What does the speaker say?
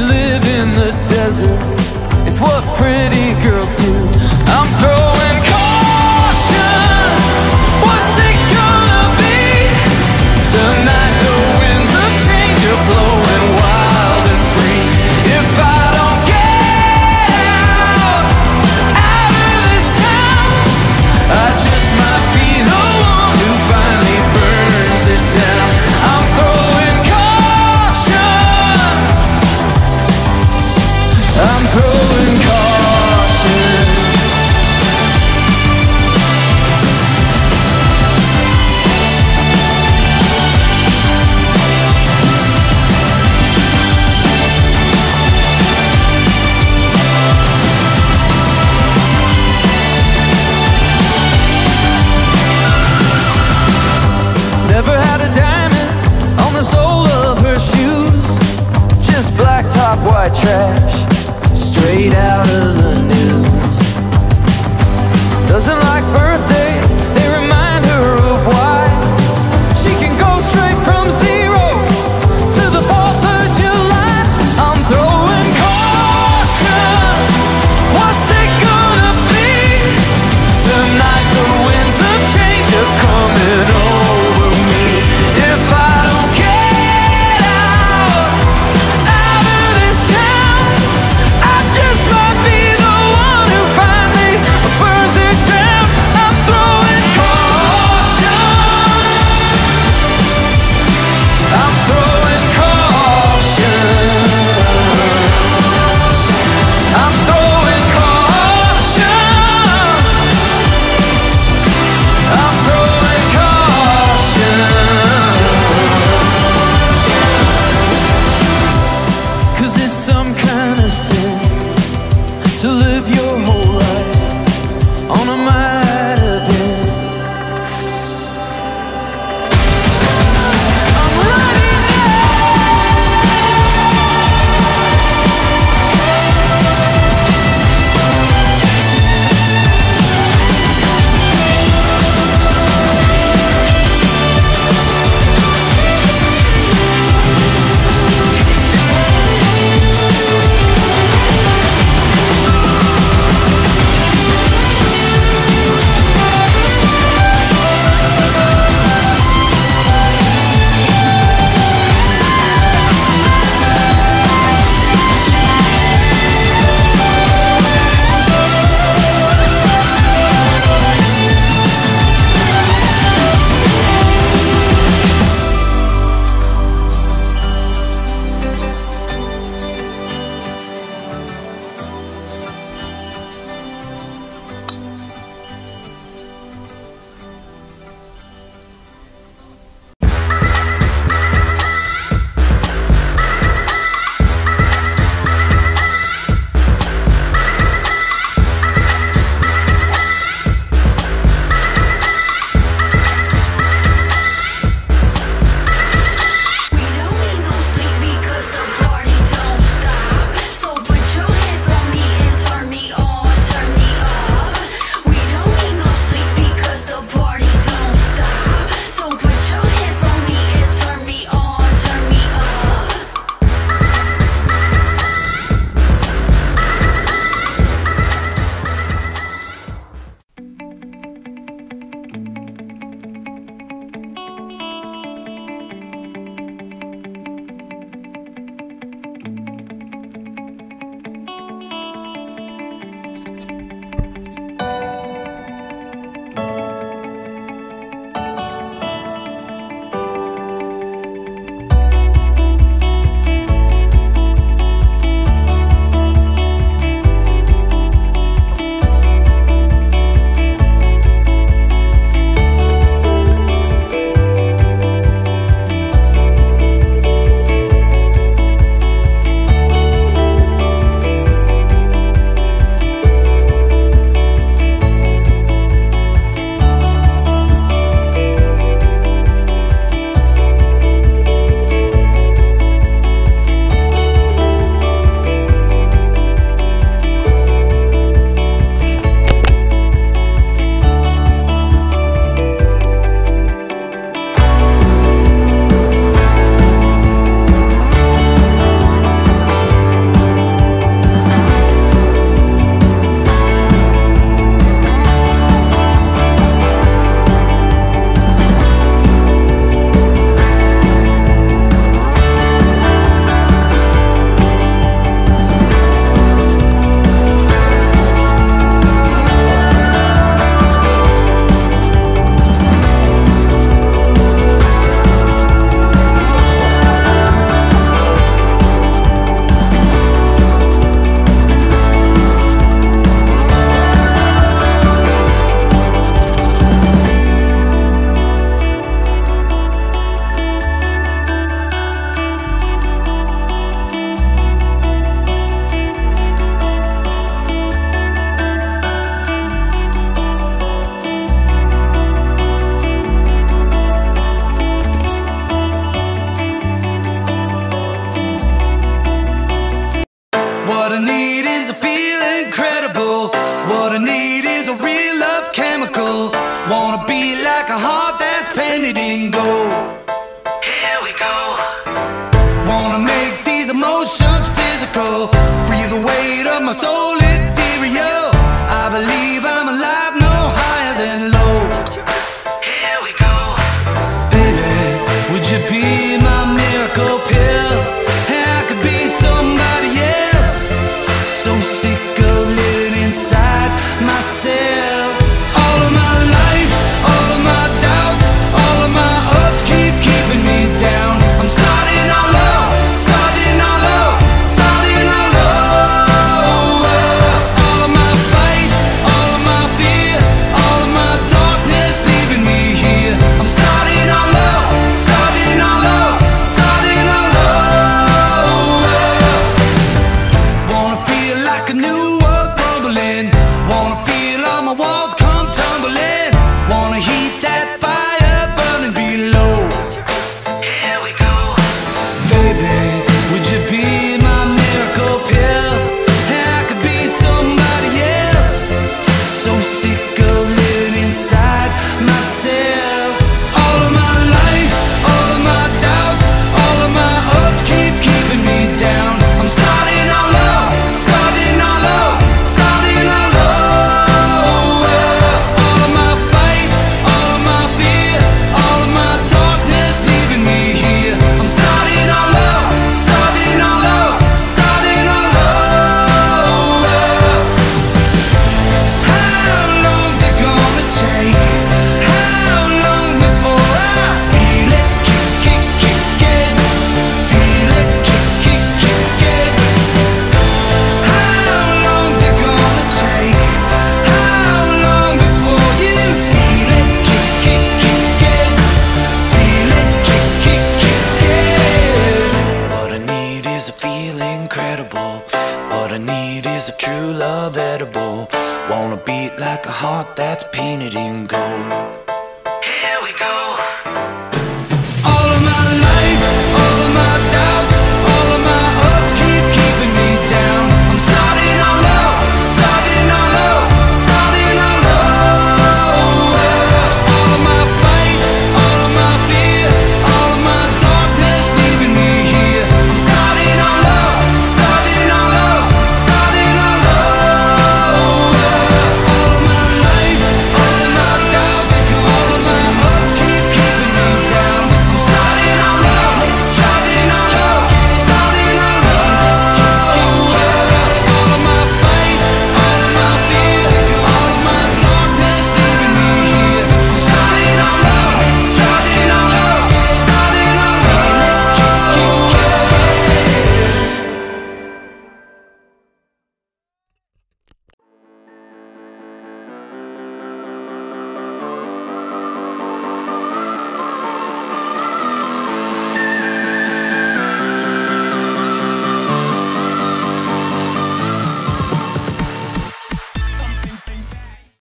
live in the desert, it's what pretty girls What I need is a feeling incredible. What I need is a real love chemical. Wanna be like a heart that's painted in gold. Here we go. Wanna make these emotions physical. Free the weight of my soul ethereal. I believe I'm alive, no higher than low. Here we go. Baby, would you be my miracle pill? What I need is a true love edible. Wanna beat like a heart that's painted in gold.